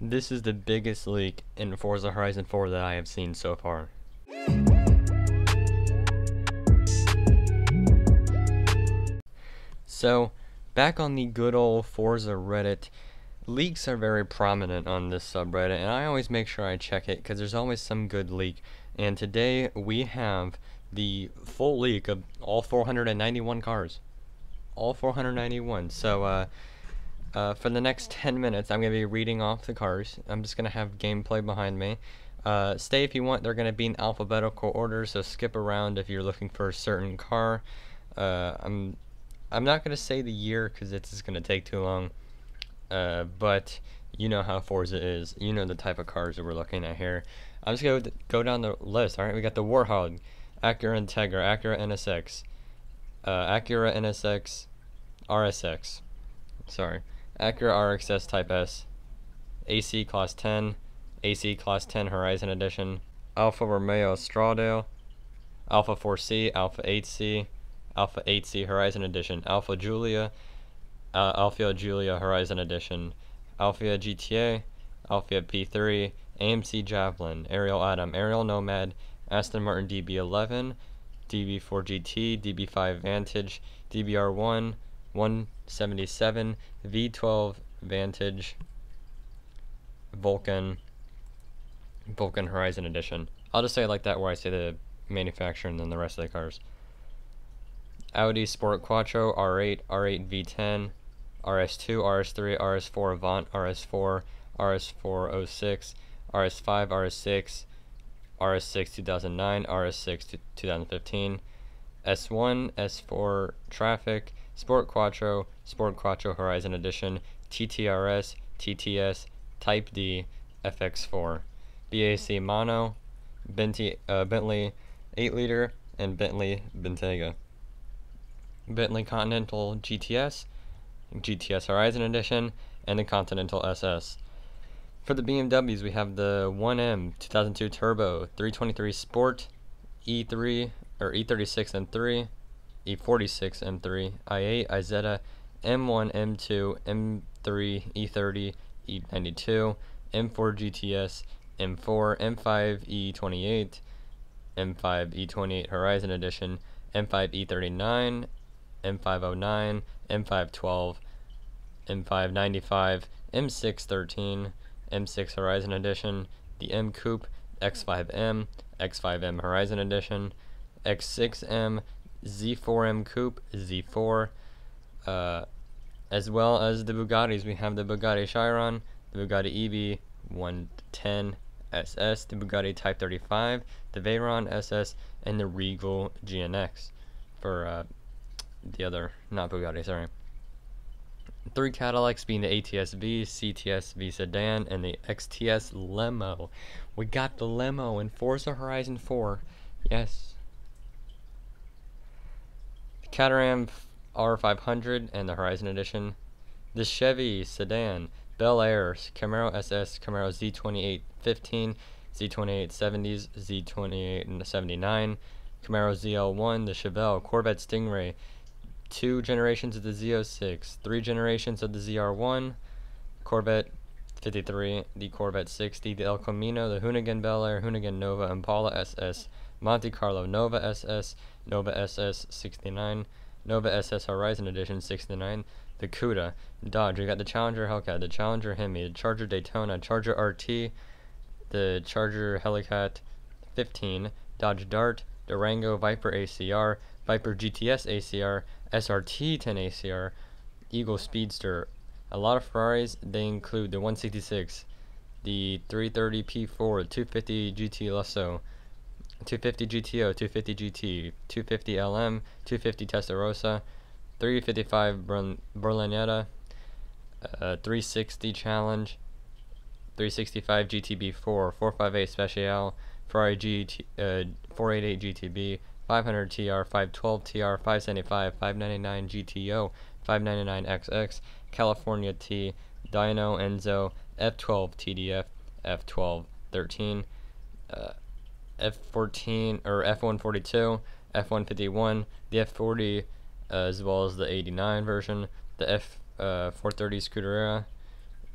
This is the biggest leak in Forza Horizon 4 that I have seen so far. So, back on the good old Forza Reddit, leaks are very prominent on this subreddit, and I always make sure I check it because there's always some good leak. And today we have the full leak of all 491 cars. All 491. So, uh, uh, for the next 10 minutes, I'm going to be reading off the cars. I'm just going to have gameplay behind me. Uh, stay if you want. They're going to be in alphabetical order, so skip around if you're looking for a certain car. Uh, I'm I'm not going to say the year because it's just going to take too long. Uh, but you know how Forza is. You know the type of cars that we're looking at here. I'm just going to go down the list. All right, we got the Warthog, Acura Integra, Acura NSX, uh, Acura NSX, RSX. Sorry. Acura RXS Type S, AC Class 10, AC Class 10 Horizon Edition, Alfa Romeo Stradale, Alfa 4C, Alfa 8C, Alfa 8C Horizon Edition, Alfa Giulia, uh, Alfa Giulia Horizon Edition, Alfa GTA, Alfa P3, AMC Javelin, Ariel Atom, Ariel Nomad, Aston Martin DB11, DB4 GT, DB5 Vantage, DBR1, 177, V12 Vantage, Vulcan, Vulcan Horizon Edition. I'll just say like that where I say the manufacturer and then the rest of the cars. Audi Sport Quattro, R8, R8 V10, RS2, RS3, RS4 Avant, RS4, RS406, RS5, RS6, RS6 2009, RS6 2015, S1, S4 Traffic, Sport Quattro, Sport Quattro Horizon Edition, TTRS, TTS, Type D, FX4, BAC Mono, Bentley, uh, Bentley 8 liter, and Bentley Bentayga. Bentley Continental GTS, GTS Horizon Edition, and the Continental SS. For the BMWs, we have the 1M 2002 Turbo 323 Sport E3 or E36 M3, E46 M3, i8, Isetta, M1, M2, M3, E30, E92, M4 GTS, M4, M5 E28, M5 E28 Horizon Edition, M5 E39, M509, M512, M595, M613, M6 Horizon Edition, the M Coupe, X5M, X5M Horizon Edition, X6M, Z4M Coupe, Z4, uh, as well as the Bugattis. We have the Bugatti Chiron, the Bugatti EB 110 SS, the Bugatti Type 35, the Veyron SS, and the Regal GNX for uh, the other, not Bugatti, sorry. Three Cadillacs being the ATS-V, CTS-V sedan, and the XTS limo. We got the limo in Forza Horizon 4. Yes. Caterham R500 and the Horizon Edition. The Chevy sedan, Bel Air, Camaro SS, Camaro Z2815, Z2870s, Z2879, Camaro ZL1, the Chevelle, Corvette Stingray, two generations of the Z06, three generations of the ZR1, Corvette 53, the Corvette 60, the El Camino, the Hoonigan Bel Air, Hoonigan Nova, Impala SS, Monte Carlo Nova SS, Nova SS 69, Nova SS Horizon Edition 69, the Cuda, Dodge, we got the Challenger Hellcat, the Challenger Hemi, the Charger Daytona, Charger RT, the Charger Hellcat 15, Dodge Dart, Durango Viper ACR, Viper GTS ACR, SRT 10 ACR, Eagle Speedster. A lot of Ferraris, they include the 166, the 330 P4, 250 GT Lusso, 250 GTO, 250 GT, 250 LM, 250 Testarossa, 355 Berlinetta, uh, 360 Challenge, 365 GTB4, 458 Special, Ferrari GT, uh, 488 GTB, 500 TR, 512 TR, 575, 599 GTO, 599 XX, California T, Dino Enzo, F12 TDF, F12 13, uh, F14 or F142, F151, the F40, uh, as well as the 89 version, the F430 uh, Scuderia,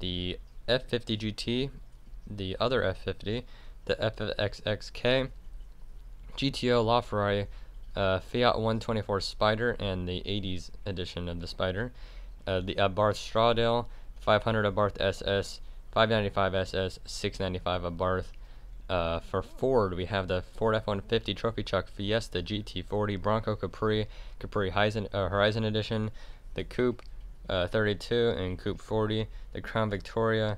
the F50 GT, the other F50, the FXXK, GTO LaFerrari, uh, Fiat 124 Spider, and the 80s edition of the Spider, uh, the Abarth Stradale, 500 Abarth SS, 595 SS, 695 Abarth. Uh, for Ford, we have the Ford F-150 Trophy Truck Fiesta GT40 Bronco Capri Capri Horizon, uh, Horizon Edition, the Coupe uh, 32 and Coupe 40, the Crown Victoria,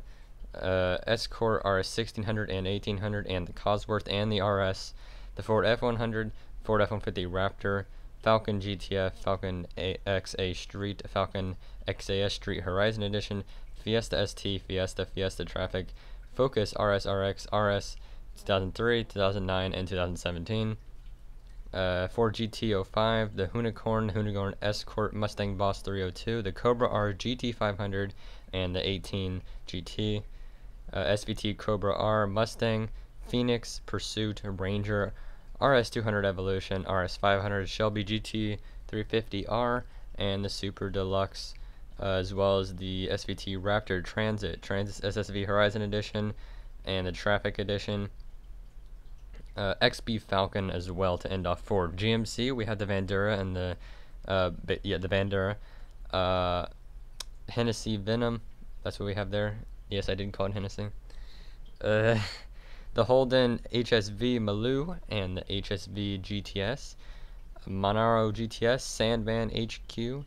uh, Escort RS 1600 and 1800, and the Cosworth and the RS, the Ford F100, Ford F-150 Raptor, Falcon GTF, Falcon XA Street, Falcon XAS Street Horizon Edition, Fiesta ST, Fiesta, Fiesta Traffic, Focus RS RX, RS 2003, 2009, and 2017. Uh, Ford GT05, the Hoonicorn, Hoonicorn Escort, Mustang Boss 302, the Cobra R GT500, and the 18 GT. Uh, SVT Cobra R Mustang, Phoenix, Pursuit, Ranger, RS200 Evolution, RS500 Shelby GT350R, and the Super Deluxe, uh, as well as the SVT Raptor Transit, Transit SSV Horizon Edition, and the Traffic Edition. Uh, XB Falcon as well to end off for GMC. We have the Vandura and the uh, yeah the Vandura, uh, Hennessy Venom. That's what we have there. Yes, I did call it Hennessy. Uh, the Holden HSV Maloo and the HSV GTS, Monaro GTS, Sandman HQ,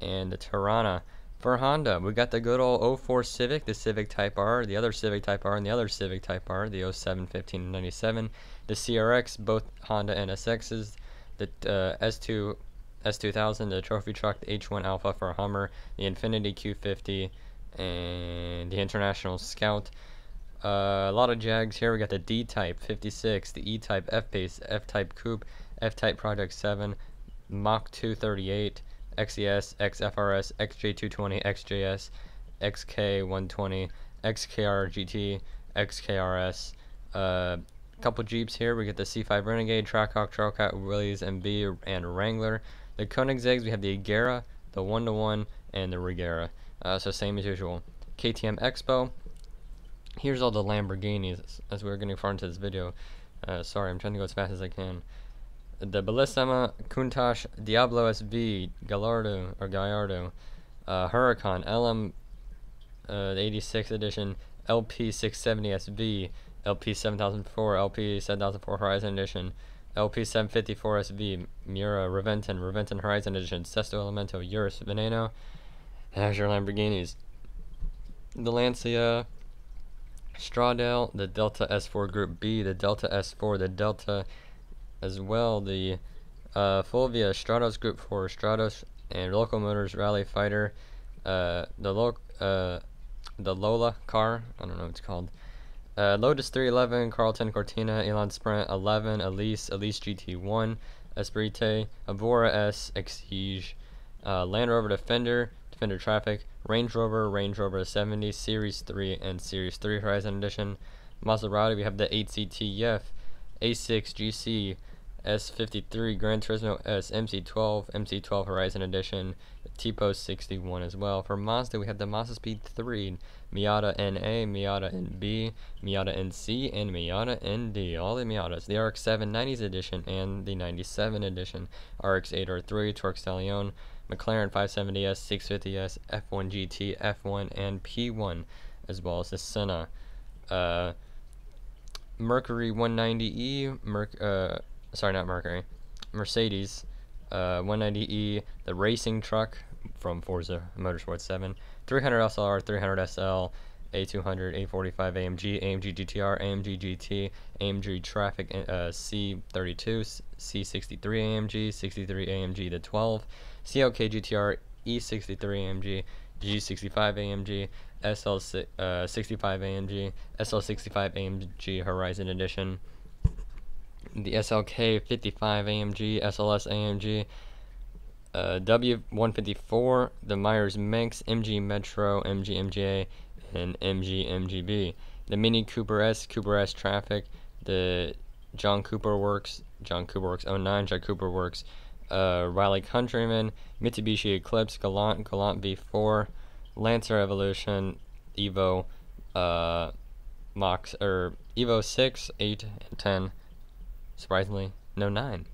and the Torana. For Honda, we got the good old 04 Civic, the Civic Type R, the other Civic Type R, and the other Civic Type R, the 07, 15, and 97, the CRX, both Honda and NSXs, the uh, S2, S2000, the trophy truck, the H1 Alpha for Hummer, the Infiniti Q50, and the International Scout. Uh, a lot of Jags here. We got the D-Type 56, the E-Type F-Pace, F-Type Coupe, F-Type Project 7, Mach 238, XES, XFRS, XJ220, XJS, XK120, XKR GT, XKRS. A uh, couple Jeeps here. We get the C5 Renegade, Trackhawk, Trailcat, Willys, MB, and Wrangler. The Koenigsegg's, we have the Agera, the 1 to 1, and the Regera. Uh, so same as usual. KTM Expo. Here's all the Lamborghinis as we're getting far into this video. Uh, sorry, I'm trying to go as fast as I can the Bellissima, Countach, Diablo SV, Gallardo or Gallardo, uh, Huracan, LM, uh, 86 edition, LP 670 SV, LP 7004, LP 7004 Horizon Edition, LP 754 SV, Miura, Reventon, Reventon Horizon Edition, Sesto Elemento, Urus, Veneno, your Lamborghinis. The Lancia, Stradale, the Delta S4 Group B, the Delta S4, the Delta as well the uh, Fulvia Stratos Group 4 Stratos and Local Motors Rally Fighter, uh, the lo uh, the Lola car, I don't know what it's called, uh, Lotus 311, Carlton Cortina, Elan Sprint 11, Elise, Elise GT1, Esprit, Evora S, Exige, uh, Land Rover Defender, Defender Traffic, Range Rover, Range Rover 70, Series 3, and Series 3 Horizon Edition. Maserati, we have the 8CTF, A6 GC, S53 Gran Turismo S MC12, MC12 Horizon Edition, Tipo 61 as well. For Mazda, we have the Mazda Speed 3, Miata NA, Miata NB, Miata NC, and Miata ND. All the Miatas. The RX-7 90s edition and the 97 edition. RX-8 Torque Stallion, McLaren 570S, 650S, F1 GT, F1, and P1, as well as the Senna. Uh, Mercury 190E, Merc, uh, sorry, not Mercury, Mercedes uh, 190e, the racing truck from Forza Motorsport 7, 300 SLR, 300 SL, A200, A45 AMG, AMG GTR, AMG GT, AMG Traffic uh, C32, C63 AMG, 63 AMG the 12, CLK GTR, E63 AMG, G65 AMG, SL65 uh, AMG, SL65 AMG Horizon Edition, the SLK 55 AMG, SLS AMG, uh, W154, the Meyers Manx, MG Metro, MG MGA, and MG MGB. The Mini Cooper S, Cooper S Traffic, the John Cooper Works, John Cooper Works 09, John Cooper Works, uh, Riley Countryman, Mitsubishi Eclipse, Galant, Galant V4, Lancer Evolution, Evo, uh, Mox or Evo 6, 8, and 10. Surprisingly, no 9.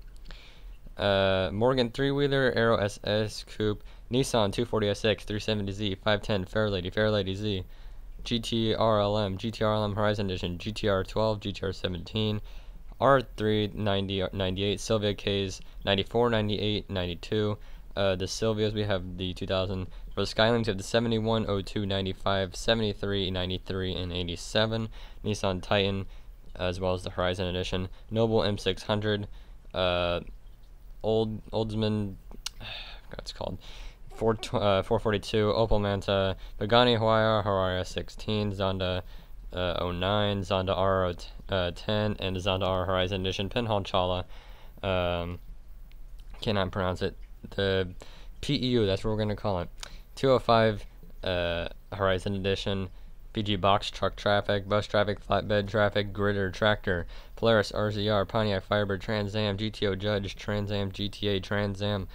Uh, Morgan 3 wheeler, Aero SS Coupe, Nissan 240SX, 370Z, 510, Fairlady, Fairlady Z, GTRLM, GTRLM Horizon Edition, GTR 12, GTR 17, R3 98, Silvia K's 94, 98, 92. Uh, the Silvias we have the 2000. For the Skylines we have the 71, 02, 95, 73, 93, and 87. Nissan Titan, as well as the Horizon Edition. Noble M600. Uh, Old Oldsman, what's called? 4, uh, 442, Opel Manta, Pagani Huayra, Huayra 16, Zonda uh, 09, Zonda R uh, 10, and Zonda R Horizon Edition, Pinhole Chala. Um, cannot pronounce it. The PEU, that's what we're going to call it. 205 uh, Horizon Edition, PG Box Truck Traffic, Bus Traffic, Flatbed Traffic, Gritter Tractor, Polaris RZR, Pontiac Firebird, Trans Am, GTO Judge, Trans Am, GTA, Trans Am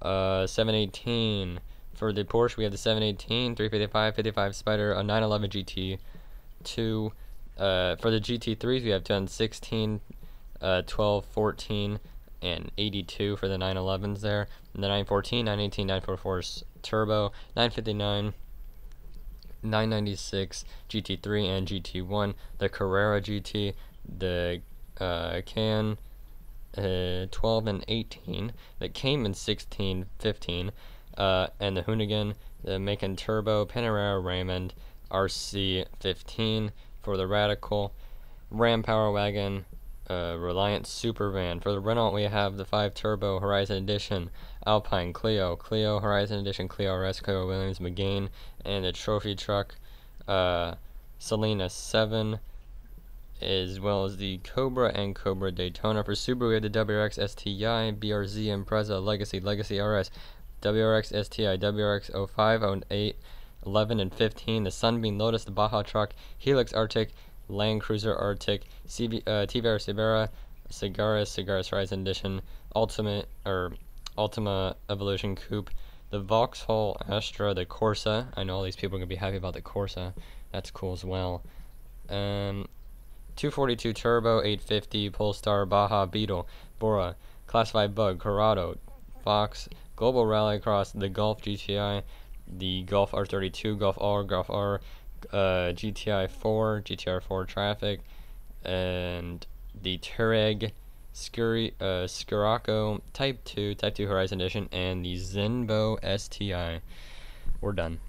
uh, 718. For the Porsche, we have the 718, 355, 55 Spider, a 911 GT2. Uh, for the GT3s, we have 2016, uh, 12, 14, and 82 for the 911s there. And the 914, 918, 944 Turbo, 959, 996 GT3 and GT1, the Carrera GT, the uh, Can uh, 12 and 18 that came in 16, 15, uh, and the Hoonigan, the Macan Turbo, Panamera Raymond, RC 15 for the Radical, Ram Power Wagon, uh, Reliant Super Van. For the Renault, we have the 5 Turbo Horizon Edition, Alpine Clio, Clio Horizon Edition, Clio RS, Clio Williams, McGain, and the Trophy Truck, uh, Selena 7, as well as the Cobra and Cobra Daytona. For Subaru, we have the WRX STI, BRZ Impreza, Legacy, Legacy RS, WRX STI, WRX 05, 08, 11, and 15, the Sunbeam Lotus, the Baja Truck, Hilux Arctic, Land Cruiser Arctic, CV, uh, TVR Sibera, Cigaris, Cigaris Horizon Edition, Ultimate, or Ultima Evolution Coupe, the Vauxhall Astra, the Corsa. I know all these people are going to be happy about the Corsa. That's cool as well. Um, 242 Turbo, 850, Polestar, Baja, Beetle, Bora, Classified Bug, Corrado, Fox, Global Rallycross, the Golf GTI, the Golf R32, Golf R, Golf R, uh, GTI 4, GTR 4 Traffic, and the Touareg, Scuri, uh, Scirocco Type 2, Type 2 Horizon Edition, and the Zenbo STI. We're done.